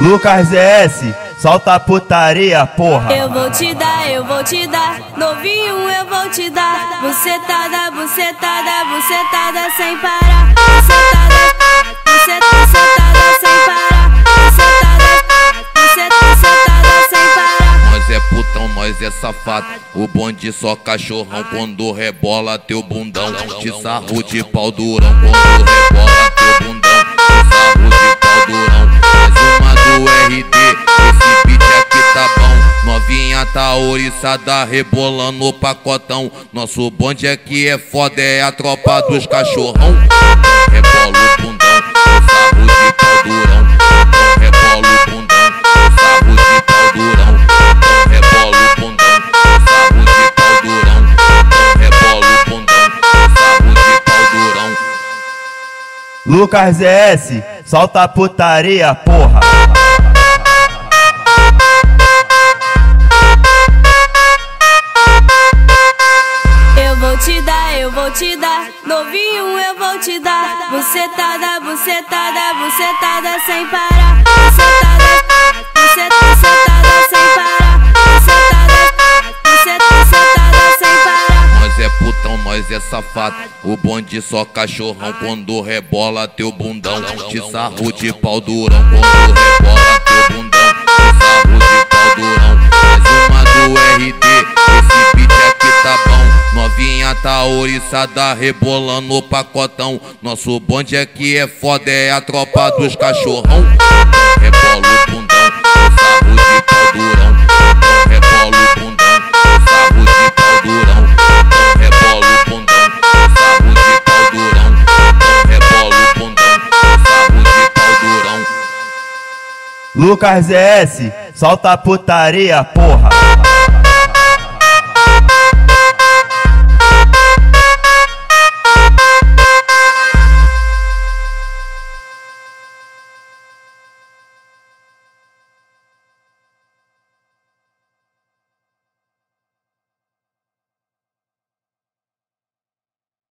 Lucas S, solta a putaria, porra. Eu vou te dar, eu vou te dar, novinho eu vou te dar. Bucetada, bucetada, bucetada sem parar. Bucetada, bucetada, bucetada sem parar. Bucetada, bucetada, bucetada sem parar. Nós é putão, nós é safado. O bonde só cachorrão quando rebola teu bundão. Te sarro de pau durão quando rebola tá ouriçada, rebolando o pacotão. Nosso bonde aqui é foda, é a tropa dos cachorrão. Rebola o bundão, sarro de pau durão. Rebola o bundão, sarro de pau durão. Rebola o bundão, sarro de pau durão. Rebola o bundão, sarro de pau durão. Lucas S, solta a putaria, porra. Vou te dar, novinho eu vou te dar. Bucetada, bucetada, bucetada sem parar. Bucetada, bucetada, bucetada sem parar. Bucetada, bucetada, bucetada sem parar. Nós é putão, nós é safado. O bonde só cachorrão quando rebola teu bundão. Te sarro de pau durão quando rebola Novinha tá ouriçada, rebolando o pacotão. Nosso bonde aqui é foda, é a tropa dos cachorrão. Rebola o bundão, sarro de pau durão. Rebola o bundão, sarro de pau durão. Rebola o bundão, sarro de pau durão. Rebola o bundão, sarro de pau durão. Lucas S, solta a putaria, porra.